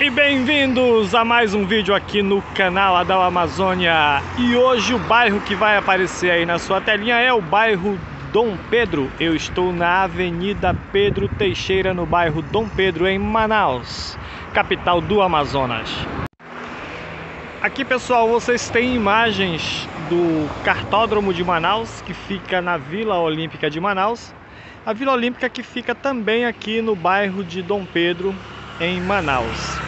E bem-vindos a mais um vídeo aqui no canal Adal Amazônia. E hoje o bairro que vai aparecer aí na sua telinha é o bairro Dom Pedro. Eu estou na Avenida Pedro Teixeira, no bairro Dom Pedro, em Manaus Capital do Amazonas. Aqui pessoal, vocês têm imagens do Cartódromo de Manaus Que fica na Vila Olímpica de Manaus. A Vila Olímpica que fica também aqui no bairro de Dom Pedro em Manaus.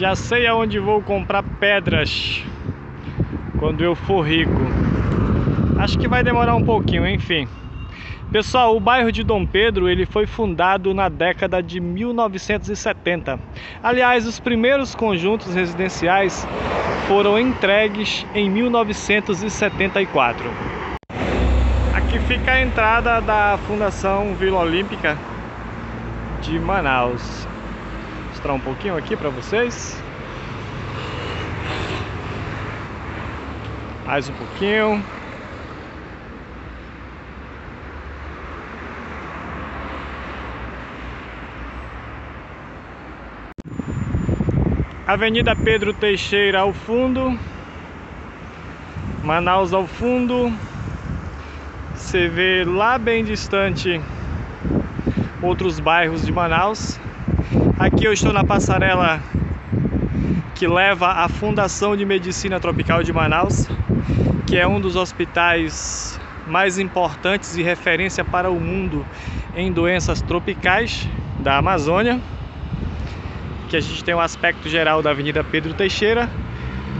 Já sei aonde vou comprar pedras quando eu for rico. Acho que vai demorar um pouquinho, enfim. Pessoal, o bairro de Dom Pedro ele foi fundado na década de 1970. Aliás, os primeiros conjuntos residenciais foram entregues em 1974. Aqui fica a entrada da Fundação Vila Olímpica de Manaus. Mostrar um pouquinho aqui para vocês. Mais um pouquinho. Avenida Pedro Teixeira ao fundo, Manaus ao fundo, você vê lá bem distante outros bairros de Manaus. Aqui eu estou na passarela que leva à Fundação de Medicina Tropical de Manaus, que é um dos hospitais mais importantes e referência para o mundo em doenças tropicais da Amazônia que a gente tem um aspecto geral da Avenida Pedro Teixeira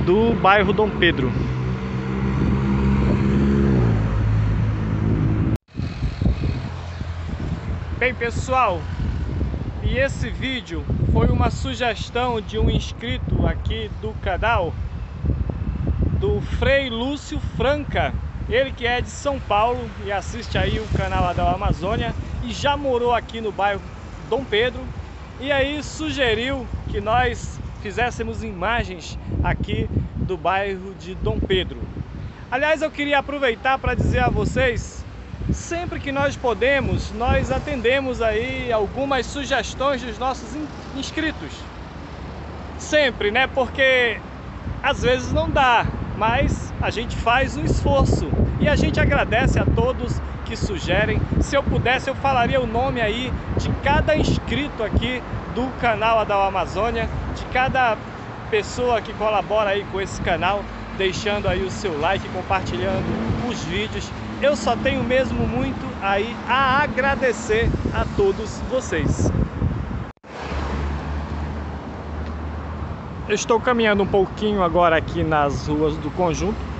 do bairro Dom Pedro. Bem pessoal, e esse vídeo foi uma sugestão de um inscrito aqui do canal do Frei Lúcio Franca ele que é de São Paulo e assiste aí o canal da Amazônia e já morou aqui no bairro Dom Pedro e aí sugeriu que nós fizéssemos imagens aqui do bairro de Dom Pedro. Aliás, eu queria aproveitar para dizer a vocês, sempre que nós podemos, nós atendemos aí algumas sugestões dos nossos inscritos. Sempre, né? Porque às vezes não dá, mas a gente faz um esforço e a gente agradece a todos que sugerem. Se eu pudesse, eu falaria o nome aí de cada inscrito aqui do canal Adal Amazônia, de cada pessoa que colabora aí com esse canal, deixando aí o seu like, compartilhando os vídeos. Eu só tenho mesmo muito aí a agradecer a todos vocês. Eu estou caminhando um pouquinho agora aqui nas ruas do conjunto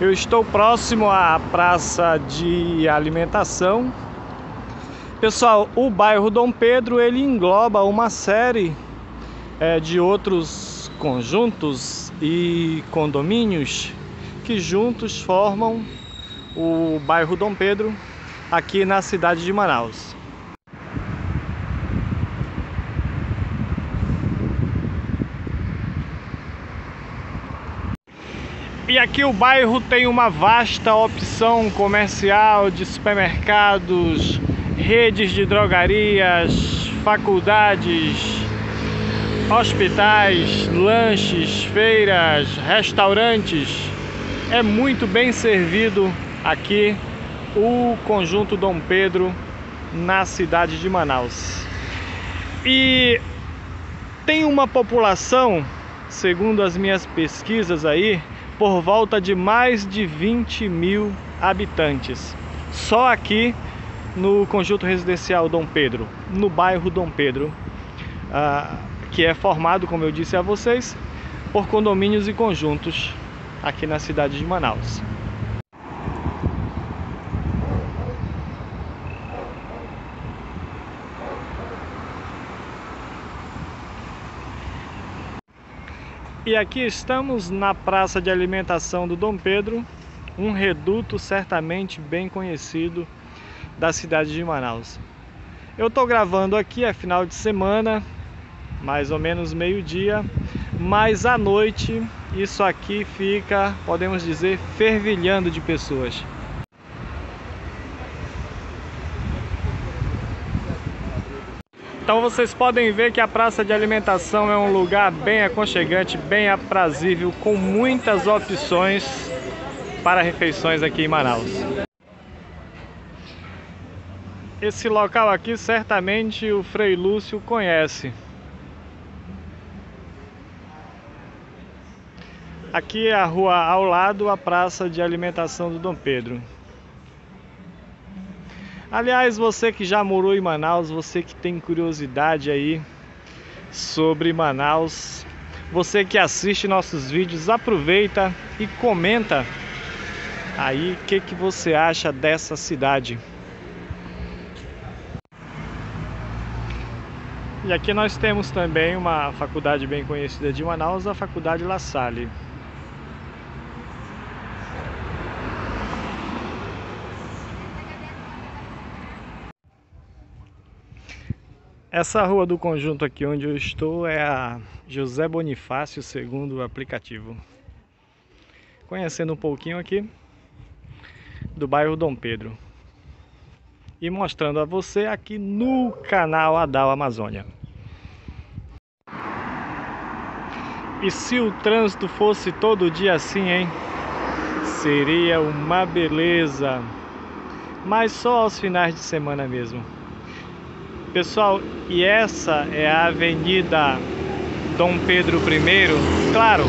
eu estou próximo à praça de alimentação. Pessoal, o bairro Dom Pedro ele engloba uma série é, de outros conjuntos e condomínios que juntos formam o bairro Dom Pedro aqui na cidade de Manaus. E aqui o bairro tem uma vasta opção comercial de supermercados, redes de drogarias, faculdades, hospitais, lanches, feiras, restaurantes. É muito bem servido aqui o conjunto Dom Pedro na cidade de Manaus. E tem uma população, segundo as minhas pesquisas aí, por volta de mais de 20 mil habitantes. Só aqui no conjunto residencial Dom Pedro, no bairro Dom Pedro, uh, que é formado, como eu disse a vocês, por condomínios e conjuntos aqui na cidade de Manaus. E aqui estamos na praça de alimentação do Dom Pedro, um reduto certamente bem conhecido da cidade de Manaus. Eu estou gravando aqui, é final de semana, mais ou menos meio-dia, mas à noite isso aqui fica, podemos dizer, fervilhando de pessoas. Então vocês podem ver que a praça de alimentação é um lugar bem aconchegante, bem aprazível, com muitas opções para refeições aqui em Manaus. Esse local aqui certamente o Frei Lúcio conhece. Aqui é a rua ao lado, a praça de alimentação do Dom Pedro. Aliás, você que já morou em Manaus, você que tem curiosidade aí sobre Manaus, você que assiste nossos vídeos, aproveita e comenta aí o que, que você acha dessa cidade. E aqui nós temos também uma faculdade bem conhecida de Manaus, a Faculdade La Salle. Essa rua do conjunto aqui onde eu estou é a José Bonifácio, segundo aplicativo. Conhecendo um pouquinho aqui do bairro Dom Pedro. E mostrando a você aqui no canal Adal Amazônia. E se o trânsito fosse todo dia assim, hein? Seria uma beleza. Mas só aos finais de semana mesmo. Pessoal, e essa é a Avenida Dom Pedro I, claro,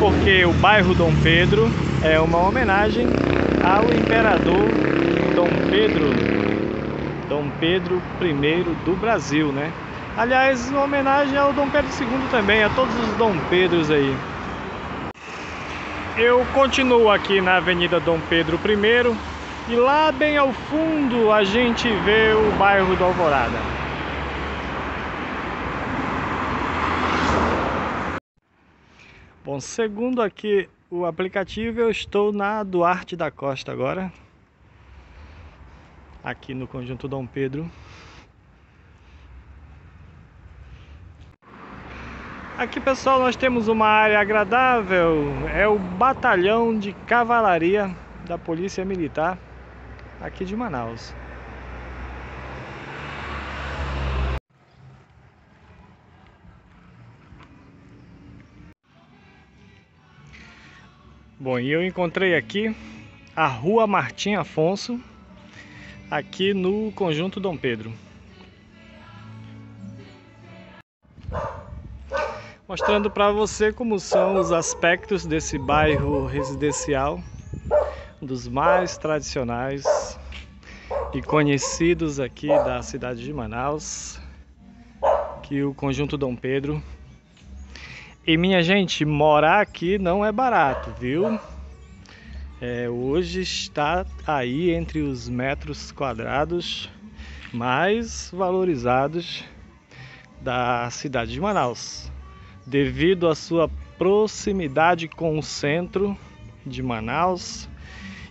porque o bairro Dom Pedro é uma homenagem ao imperador Dom Pedro, Dom Pedro I do Brasil, né? Aliás, uma homenagem ao Dom Pedro II também, a todos os Dom Pedros aí. Eu continuo aqui na Avenida Dom Pedro I, e lá bem ao fundo a gente vê o bairro do Alvorada. Bom, segundo aqui o aplicativo, eu estou na Duarte da Costa agora. Aqui no Conjunto Dom Pedro. Aqui pessoal nós temos uma área agradável, é o batalhão de cavalaria da Polícia Militar aqui de Manaus. Bom, e eu encontrei aqui a Rua Martim Afonso, aqui no Conjunto Dom Pedro. Mostrando para você como são os aspectos desse bairro residencial dos mais tradicionais e conhecidos aqui da cidade de Manaus, que o Conjunto Dom Pedro. E minha gente, morar aqui não é barato, viu? É, hoje está aí entre os metros quadrados mais valorizados da cidade de Manaus, devido à sua proximidade com o centro de Manaus,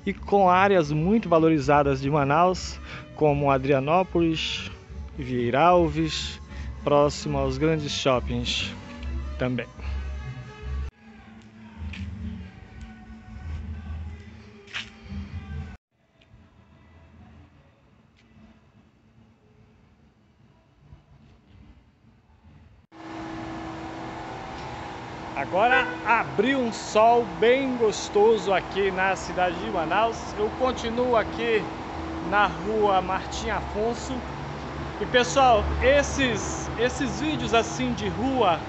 e com áreas muito valorizadas de Manaus, como Adrianópolis, Vieira Alves, próximo aos grandes shoppings também. Agora abriu um sol bem gostoso aqui na cidade de Manaus. Eu continuo aqui na rua Martim Afonso. E pessoal, esses, esses vídeos assim de rua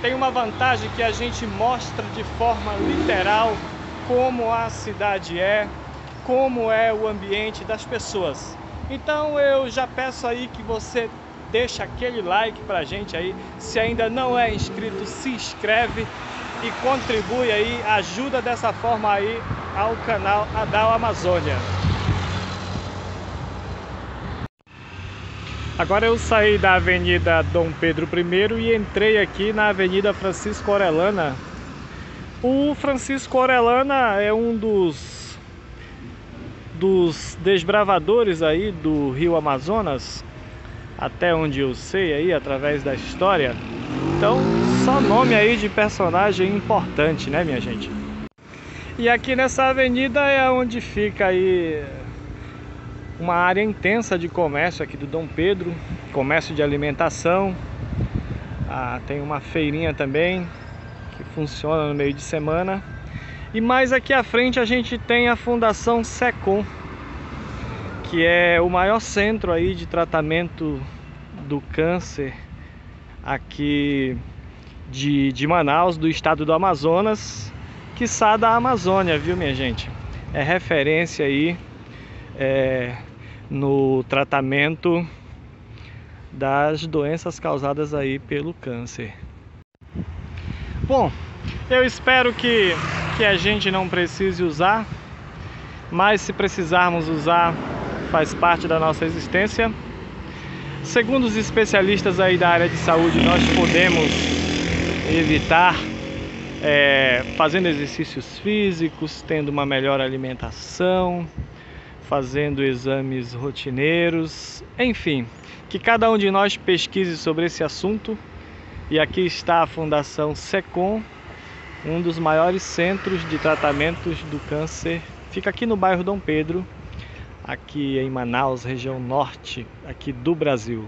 tem uma vantagem que a gente mostra de forma literal como a cidade é, como é o ambiente das pessoas. Então eu já peço aí que você deixa aquele like pra gente aí. Se ainda não é inscrito, se inscreve e contribui aí, ajuda dessa forma aí ao canal Adal Amazônia. Agora eu saí da Avenida Dom Pedro I e entrei aqui na Avenida Francisco Orelana. O Francisco Orelana é um dos dos desbravadores aí do Rio Amazonas até onde eu sei aí, através da história. Então, Só nome aí de personagem importante, né, minha gente? E aqui nessa avenida é onde fica aí uma área intensa de comércio aqui do Dom Pedro, comércio de alimentação. Ah, tem uma feirinha também que funciona no meio de semana. E mais aqui à frente a gente tem a Fundação Secom, que é o maior centro aí de tratamento do câncer aqui de, de Manaus, do estado do Amazonas, que da Amazônia, viu minha gente? É referência aí é, no tratamento das doenças causadas aí pelo câncer. Bom, eu espero que, que a gente não precise usar, mas se precisarmos usar, faz parte da nossa existência. Segundo os especialistas aí da área de saúde, nós podemos evitar é, fazendo exercícios físicos, tendo uma melhor alimentação, fazendo exames rotineiros, enfim, que cada um de nós pesquise sobre esse assunto. E aqui está a Fundação SECOM, um dos maiores centros de tratamentos do câncer. Fica aqui no bairro Dom Pedro, aqui em Manaus, região norte aqui do Brasil.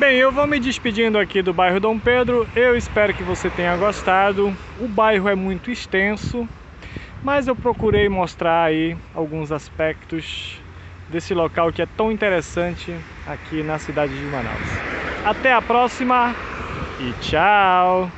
Bem, eu vou me despedindo aqui do bairro Dom Pedro. Eu espero que você tenha gostado. O bairro é muito extenso, mas eu procurei mostrar aí alguns aspectos desse local que é tão interessante aqui na cidade de Manaus. Até a próxima e tchau!